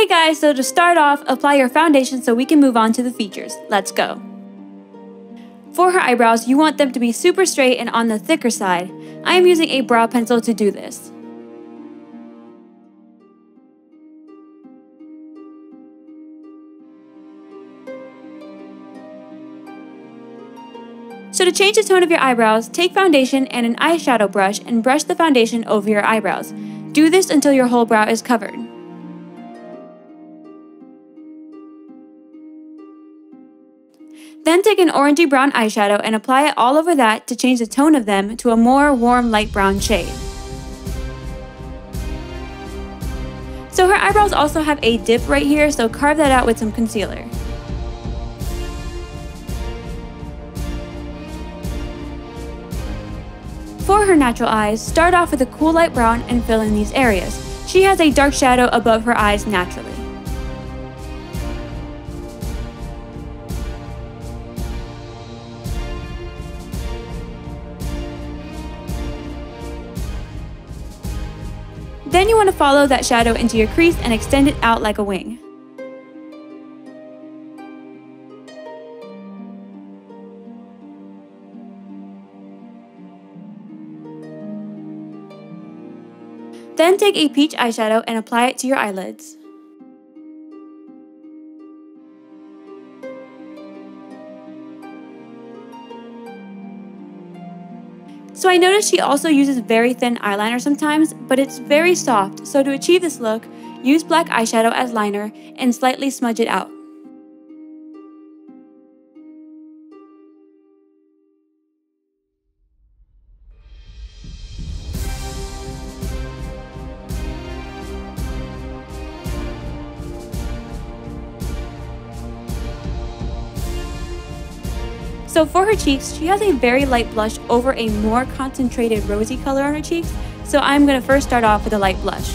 Hey guys, so to start off, apply your foundation so we can move on to the features. Let's go. For her eyebrows, you want them to be super straight and on the thicker side. I am using a brow pencil to do this. So to change the tone of your eyebrows, take foundation and an eyeshadow brush and brush the foundation over your eyebrows. Do this until your whole brow is covered. Then take an orangey brown eyeshadow and apply it all over that to change the tone of them to a more warm light brown shade. So her eyebrows also have a dip right here, so carve that out with some concealer. For her natural eyes, start off with a cool light brown and fill in these areas. She has a dark shadow above her eyes naturally. You want to follow that shadow into your crease and extend it out like a wing. Then take a peach eyeshadow and apply it to your eyelids. So I noticed she also uses very thin eyeliner sometimes, but it's very soft, so to achieve this look, use black eyeshadow as liner and slightly smudge it out. So for her cheeks, she has a very light blush over a more concentrated rosy color on her cheeks, so I'm to first start off with a light blush.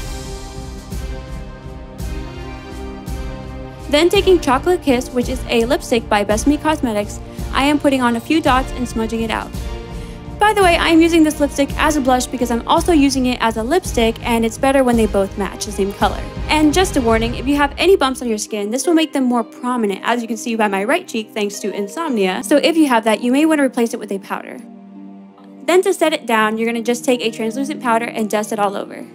Then taking Chocolate Kiss, which is a lipstick by Besame Cosmetics, I am putting on a few dots and smudging it out. By the way, I'm using this lipstick as a blush because I'm also using it as a lipstick and it's better when they both match the same color. And just a warning, if you have any bumps on your skin, this will make them more prominent as you can see by my right cheek thanks to insomnia. So if you have that, you may want to replace it with a powder. Then to set it down, you're going to just take a translucent powder and dust it all over.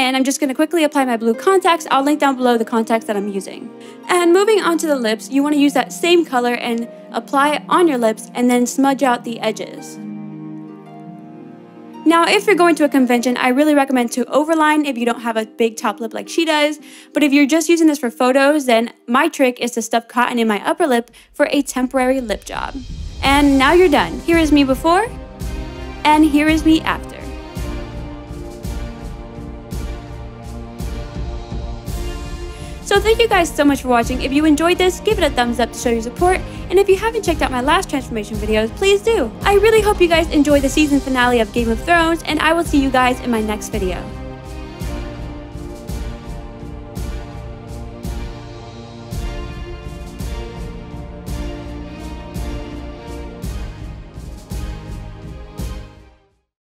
And I'm just going to quickly apply my blue contacts. I'll link down below the contacts that I'm using. And moving on to the lips, you want to use that same color and apply it on your lips and then smudge out the edges. Now, if you're going to a convention, I really recommend to overline if you don't have a big top lip like she does. But if you're just using this for photos, then my trick is to stuff cotton in my upper lip for a temporary lip job. And now you're done. Here is me before, and here is me after. So thank you guys so much for watching. If you enjoyed this, give it a thumbs up to show your support. And if you haven't checked out my last transformation videos, please do. I really hope you guys enjoy the season finale of Game of Thrones, and I will see you guys in my next video.